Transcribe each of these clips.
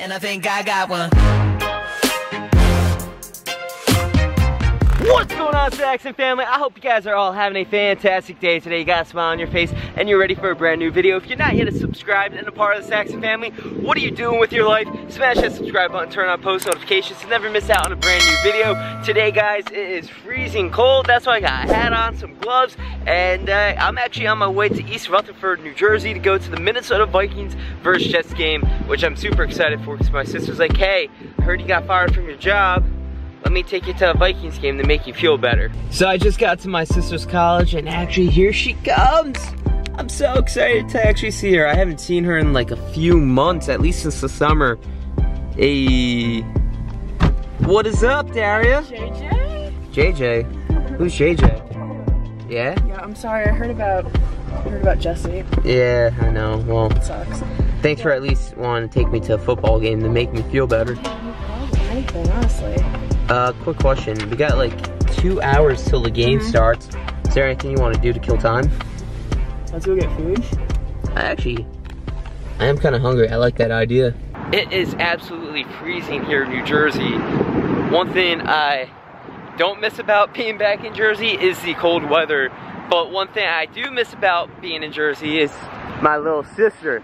And I think I got one. What's going on, Saxton family? I hope you guys are all having a fantastic day today. You got a smile on your face and you're ready for a brand new video. If you're not yet a subscribed and a part of the Saxton family, what are you doing with your life? Smash that subscribe button, turn on post notifications to never miss out on a brand new video. Today, guys, it is freezing cold. That's why I got a hat on, some gloves, and uh, I'm actually on my way to East Rutherford, New Jersey to go to the Minnesota Vikings versus Jets game, which I'm super excited for because my sister's like, hey, I heard you got fired from your job let me take you to a Vikings game to make you feel better. So I just got to my sister's college and actually here she comes. I'm so excited to actually see her. I haven't seen her in like a few months, at least since the summer. Hey, what is up, Daria? JJ? JJ? Who's JJ? Yeah? Yeah, I'm sorry. I heard about heard about Jesse. Yeah, I know. Well, It sucks. thanks for at least wanting to take me to a football game to make me feel better. No problem. Anything, honestly. Uh, quick question. We got like two hours till the game Mhm. starts. Is there anything you want to do to kill time? Let's go get food. I actually, I am kind of hungry. I like that idea. It is absolutely freezing here in New Jersey. One thing I don't miss about being back in Jersey is the cold weather. But one thing I do miss about being in Jersey is my little sister.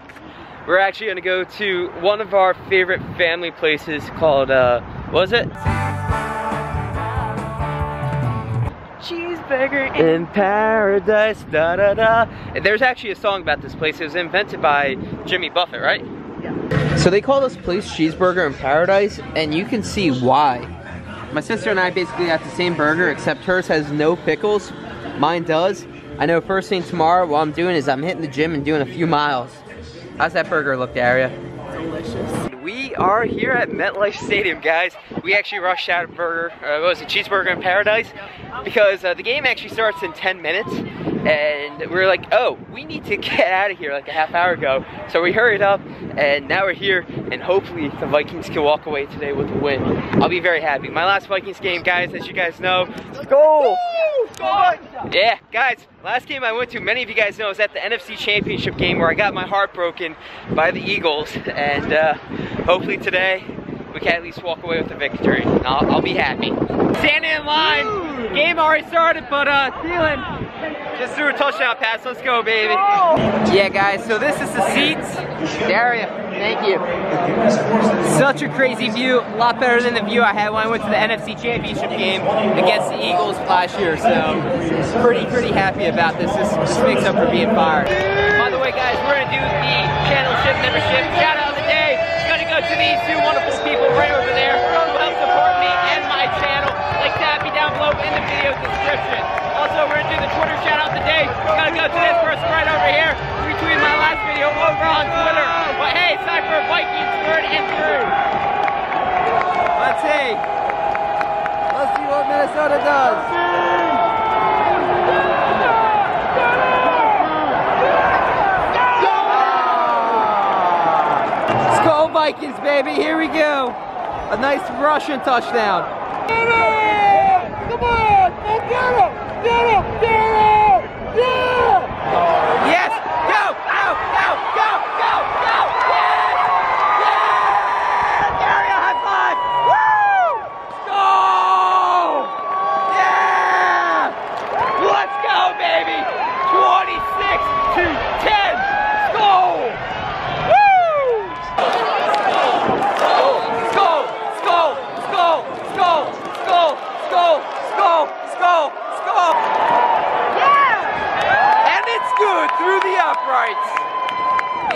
We're actually gonna go to one of our favorite family places called, uh, what was it? Cheeseburger In paradise, da da da. There's actually a song about this place. It was invented by Jimmy Buffett, right? Yeah. So they call this place Cheeseburger in Paradise, and you can see why. My sister and I basically got the same burger, except hers has no pickles. Mine does. I know first thing tomorrow, what I'm doing is I'm hitting the gym and doing a few miles. How's that burger look, Daria? Delicious. Are here at MetLife Stadium, guys. We actually rushed out a burger, uh, what was it, cheeseburger in paradise, because uh, the game actually starts in 10 minutes, and we were like, oh, we need to get out of here like a half hour ago. So we hurried up, and now we're here, and hopefully the Vikings can walk away today with a win. I'll be very happy. My last Vikings game, guys, as you guys know, goal! Yeah, guys, last game I went to, many of you guys know, was at the NFC Championship game where I got my heart broken by the Eagles, and uh, hopefully today we can at least walk away with a victory. I'll, I'll be happy. Standing in line, game already started, but uh, Thielen just threw a touchdown pass. Let's go, baby. Yeah, guys, so this is the seats. Daria, thank you. Such a crazy view, a lot better than the view I had when I went to the NFC Championship game against the Eagles last year. So, pretty, pretty happy about this. This, this makes up for being fired. By the way, guys, we're gonna do the channel ship membership shout out of the day. It's gonna go to these two wonderful people right over there Like tap me down below in the video description. Also, we're gonna do the Twitter shout out today. Gotta go to this person right over here. Retweet my last video over on Twitter. But hey, it's time for Vikings third and through. Let's see. Let's see what Minnesota does. Skol Vikings, baby. Here we go. A nice rushing touchdown. Got it!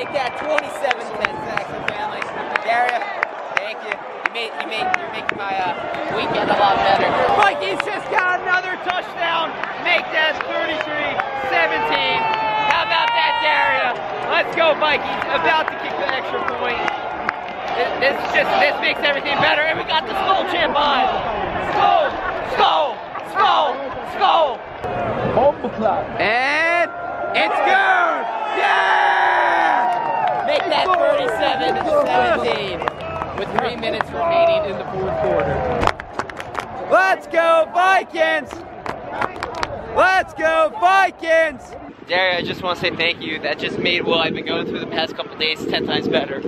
Make that 27-10 Saxton family. Daria, thank you. You made, you made, you're making my uh, weekend a lot better. Vikings just got another touchdown. Make that 33-17. How about that, Daria? Let's go, Vikings. About to kick the extra point. This, this just, this makes everything better. And we got the skol champ on. Skol, skol, skol, skol. And it's good! Yeah! Make that 37 17 with three minutes remaining in the fourth quarter. Let's go Vikings! Let's go Vikings! Daria, I just want to say thank you. That just made what I've been going through the past couple days ten times better.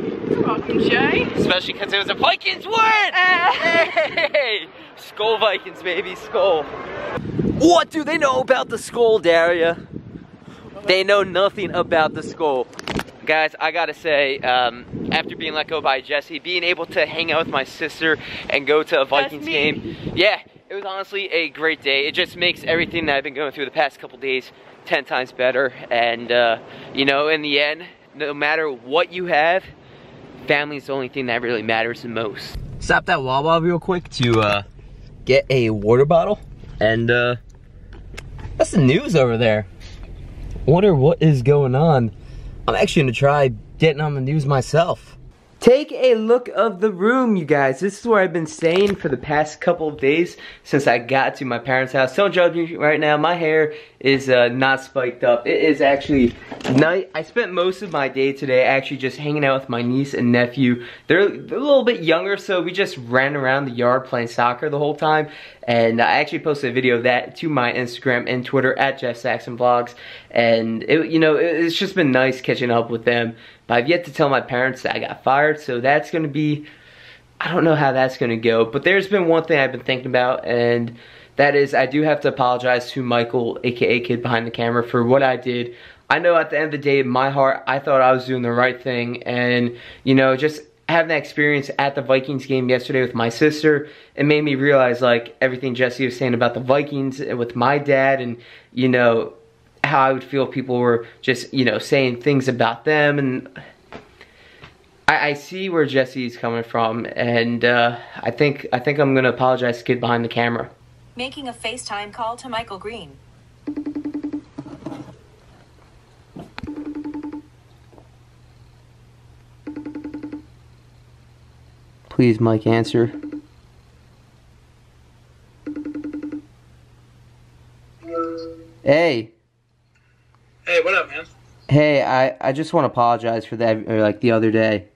Welcome, Jay. Especially because it was a Vikings win! hey! Skol Vikings, baby, skol. What do they know about the skol, Daria? They know nothing about the skol. Guys, I gotta say, um, after being let go by Jesse, being able to hang out with my sister and go to a Vikings game, yeah, it was honestly a great day. It just makes everything that I've been going through the past couple days 10 times better. And, uh, you know, in the end, no matter what you have, family is the only thing that really matters the most. Stop that Wawa real quick to uh, get a water bottle. And uh, that's the news over there. Wonder what is going on. I'm actually gonna try getting on the news myself. Take a look of the room, you guys. This is where I've been staying for the past couple of days since I got to my parents' house. Don't judge me right now. My hair is uh, not spiked up. It is actually night. I spent most of my day today actually just hanging out with my niece and nephew. They're, they're a little bit younger, so we just ran around the yard playing soccer the whole time. And I actually posted a video of that to my Instagram and Twitter at Jeff Saxton Vlogs. And it, you know, it, it's just been nice catching up with them. I've yet to tell my parents that I got fired, so that's gonna be, I don't know how that's gonna go. But there's been one thing I've been thinking about, and that is I do have to apologize to Michael, aka Kid Behind the Camera, for what I did. I know at the end of the day, in my heart, I thought I was doing the right thing, and you know, just having that experience at the Vikings game yesterday with my sister, it made me realize like everything Jesse was saying about the Vikings with my dad, and you know, how I would feel if people were just, you know, saying things about them and I, I see where Jesse's coming from and uh, I think I think I'm gonna apologize to kid behind the camera. Making a FaceTime call to Michael Green. Please, Mike, answer. Hey, Hey, what up, man? hey, I, I just want to apologize for that, or like the other day.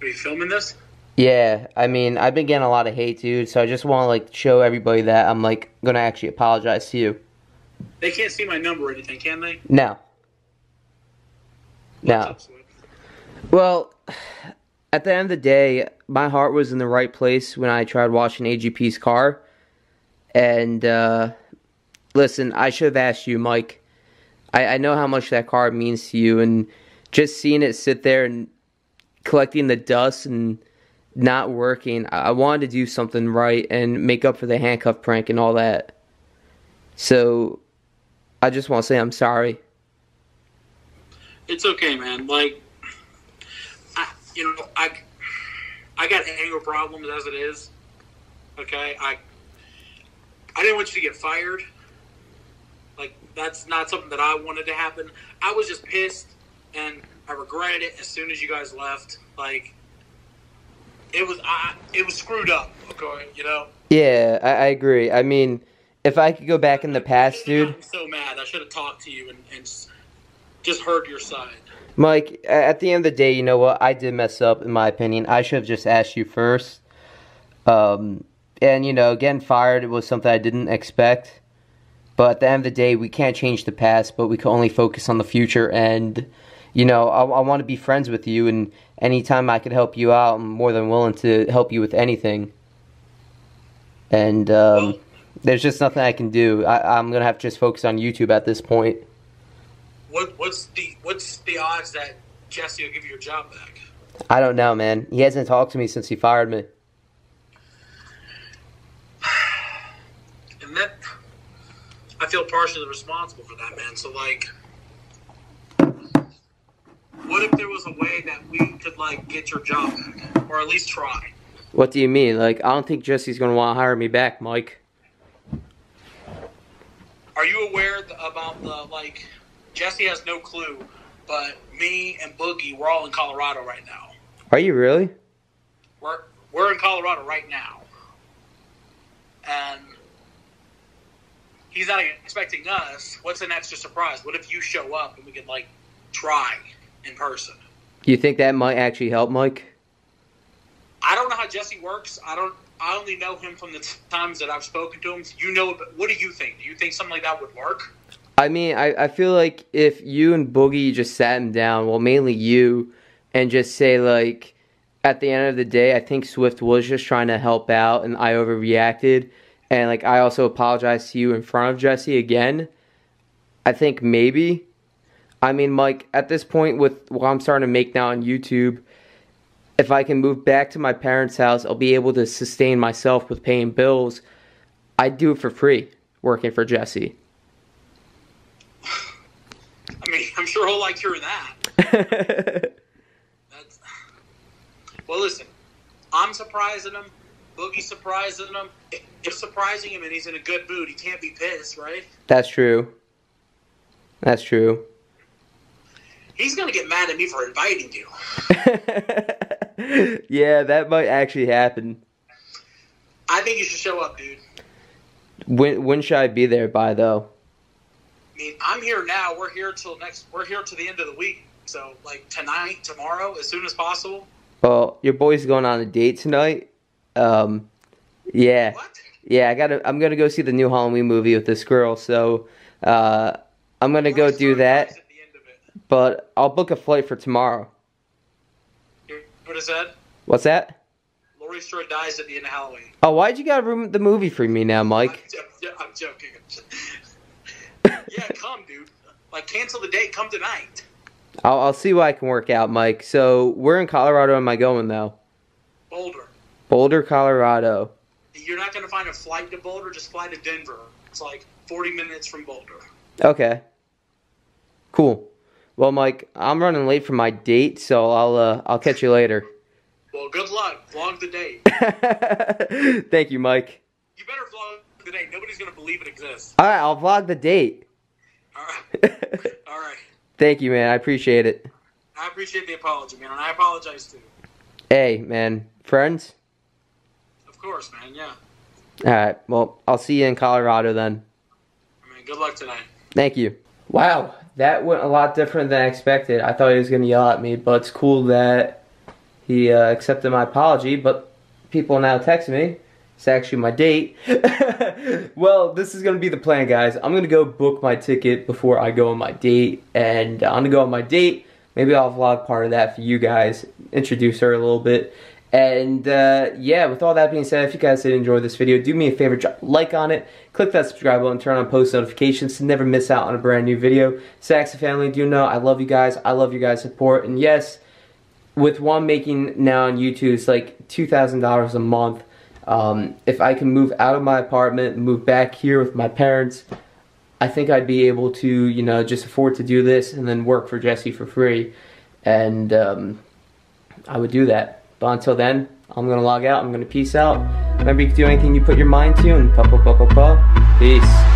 Are you filming this? Yeah, I mean, I've been getting a lot of hate, dude, so I just want to like show everybody that I'm like gonna actually apologize to you. They can't see my number or anything, can they? No. No. up, Well, at the end of the day, my heart was in the right place when I tried washing AGP's car. And, uh, listen, I should have asked you, Mike. I, I know how much that car means to you, and just seeing it sit there and collecting the dust and not working, I, I wanted to do something right and make up for the handcuff prank and all that. So, I just want to say I'm sorry. It's okay, man. Like, I, you know, I, I got anger problems as it is. Okay, I, I didn't want you to get fired. That's not something that I wanted to happen. I was just pissed, and I regretted it as soon as you guys left. Like, it was, I, it was screwed up. Okay, you know. Yeah, I, I agree. I mean, if I could go back in the past, dude, I'm so mad. I should have talked to you and, and just heard your side. Mike, at the end of the day, you know what? I did mess up, in my opinion. I should have just asked you first. Um, and, you know, getting fired was something I didn't expect. But at the end of the day, we can't change the past, but we can only focus on the future. And, you know, I, I want to be friends with you. And anytime I could help you out, I'm more than willing to help you with anything. And um, there's just nothing I can do. I, I'm going to have to just focus on YouTube at this point. What what's the what's the odds that Jesse will give you your job back? I don't know, man. He hasn't talked to me since he fired me. And that I feel partially responsible for that, man. So like, what if there was a way that we could like get your job back, or at least try? What do you mean? Like, I don't think Jesse's gonna want to hire me back, Mike. Are you aware about the like? Jesse has no clue, but me and Boogie, we're all in Colorado right now. Are you really? We're we're in Colorado right now, and he's not expecting us. What's an extra surprise? What if you show up and we could like try in person? You think that might actually help, Mike? I don't know how Jesse works. I don't. I only know him from the t- times that I've spoken to him. You know, but what do you think? Do you think something like that would work? I mean, I, I feel like if you and Boogie just sat him down, well, mainly you, and just say, like, at the end of the day, I think Swift was just trying to help out and I overreacted. And, like, I also apologize to you in front of Jesse again. I think maybe. I mean, Mike, at this point, with what I'm starting to make now on YouTube, if I can move back to my parents' house, I'll be able to sustain myself with paying bills. I'd do it for free working for Jesse. I mean, I'm sure he'll like hearing that. That's, well, listen, I'm surprising him. Boogie's surprising him. If surprising him and he's in a good mood, he can't be pissed, right? That's true. That's true. He's gonna get mad at me for inviting you. yeah, that might actually happen. I think you should show up, dude. When when should I be there by though? I mean, I'm here now. We're here till next. We're here till the end of the week. So, like tonight, tomorrow, as soon as possible. Well, your boy's going on a date tonight. Um, yeah, What? yeah. I gotta. I'm gonna go see the new Halloween movie with this girl. So, uh, I'm gonna go do that. dies At the end of it. But I'll book a flight for tomorrow. What is that? What's that? Laurie Strode dies at the end of Halloween. Oh, why'd you gotta ruin the movie for me now, Mike? I'm, I'm joking. yeah, come, dude. Like, cancel the date. Come tonight. I'll, I'll see what I can work out, Mike. So, where in Colorado am I going though? Boulder. Boulder, Colorado. You're not going to find a flight to Boulder. Just fly to Denver. It's like 40 minutes from Boulder. Okay. Cool. Well, Mike, I'm running late for my date, so I'll uh, I'll catch you later. Well, good luck. Vlog the date. Thank you, Mike. You better vlog the date. Nobody's going to believe it exists. All right, I'll vlog the date. All right. All right. Thank you, man. I appreciate it. I appreciate the apology, man, and I apologize too. Hey, man, friends. Of course, man. Yeah. All right. Well, I'll see you in Colorado then. I mean, good luck tonight. Thank you. Wow, that went a lot different than I expected. I thought he was gonna yell at me, but it's cool that he uh, accepted my apology. But people now text me. It's actually my date. well, this is gonna be the plan, guys. I'm gonna go book my ticket before I go on my date, and I'm gonna go on my date. Maybe I'll vlog part of that for you guys, introduce her a little bit. And uh, yeah, with all that being said, if you guys did enjoy this video, do me a favor, drop like on it, click that subscribe button, turn on post notifications to never miss out on a brand new video. Saxton family, do know I love you guys. I love your guys' support. And yes, with one making now on YouTube, it's like $2,000 a month. Um, if I can move out of my apartment, move back here with my parents, I think I'd be able to, you know, just afford to do this and then work for Jesse for free. And um, I would do that. But until then, I'm gonna log out. I'm gonna peace out. Remember, you can do anything you put your mind to, and pa pa pa pa pa. Peace.